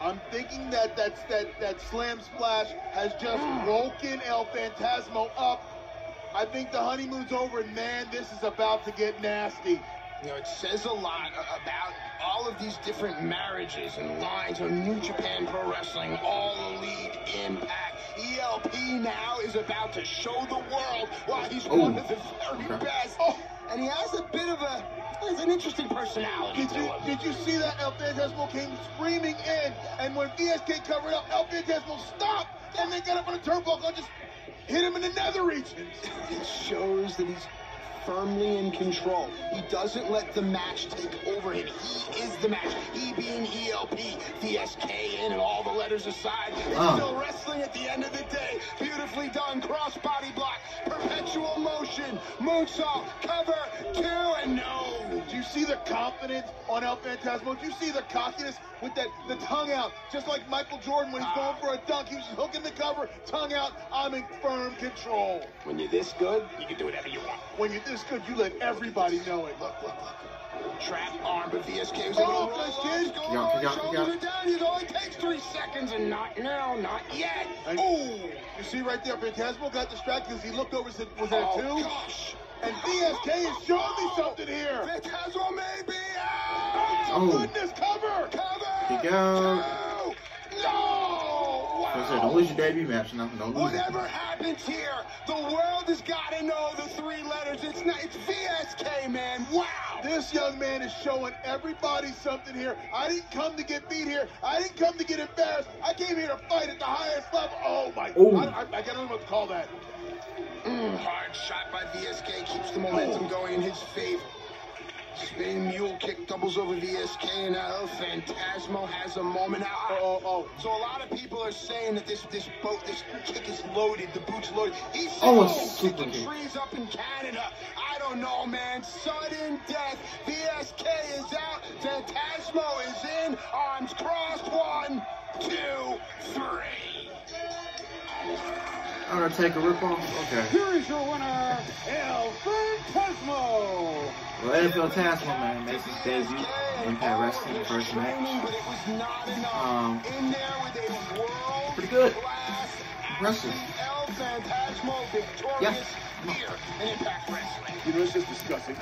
I'm thinking that that's that that slam splash has just woken El Phantasmo up. I think the honeymoon's over, and man, this is about to get nasty. You know, it says a lot about all of these different marriages and lines of New Japan Pro Wrestling, all elite impact. ELP now is about to show the world why he's Oh. one of the very best. Oh, and he has a bit of a, has an interesting personality Did you did you see that El Phantasmo came screaming in, and when VSK covered up, El Phantasmo stopped and then got up on the turnbuckle and just hit him in the nether regions. It shows that he's firmly in control. He doesn't let the match take over him. He is the match. He being ELP, VSK in and all the letters aside. It's Ah. still wrestling at the end of the day. Beautifully done. Cross body block. Perpetual motion. Moonsault. Cover. Two and no. Do you see the confidence on El Phantasmo? Do you see the cockiness with that the tongue out? Just like Michael Jordan when he's going for a dunk, he was hooking the cover, tongue out. I'm in firm control. When you're this good, you can do whatever you want. When you're this good, you let everybody know it. Look, look, look. Trap arm, but VSK was Oh, able to roll nice off, kid. go Kick out, kick low, out, kick shoulders out. down. It only takes three seconds, and not now, not yet. And- Ooh. You see right there, Phantasmo got distracted because he looked over and said, was that Oh, a two? gosh. And VSK is showing me something here. Phantasmo may be out. Oh, goodness, cover! Cover. Kick out. Two. No. I said, don't lose your debut match. No, don't lose it. Whatever happens here, the world has got to know the three letters. It's not. It's VSK, man. Wow. This young man is showing everybody something here. I didn't come to get beat here. I didn't come to get embarrassed. I came here to fight at the highest level. Oh my! Ooh. I, I, I don't know what to call that. Mm, hard shot by VSK keeps the momentum going in his favor. Spinning mule kick doubles over VSK, and now Phantasmo has a moment. Now, I- oh, oh, oh, So a lot of people are saying that this this boat, this kick is loaded, the boot's loaded. He's Oh, a saying super kicking kick. trees up in Canada. I don't know, man. Sudden death. VSK is out. Phantasmo is in. Arms crossed. One, two, three. Undertaker ripoff? Okay. Here is your winner, El Phantasmo. Well, NFL Tasman, man, makes his debut. Impact Wrestling, first match. But it was not enough. Um, in there with a world pretty good. class Impressive. El Phantasmo victorious Yeah. here in Impact Wrestling. you know, it's just disgusting.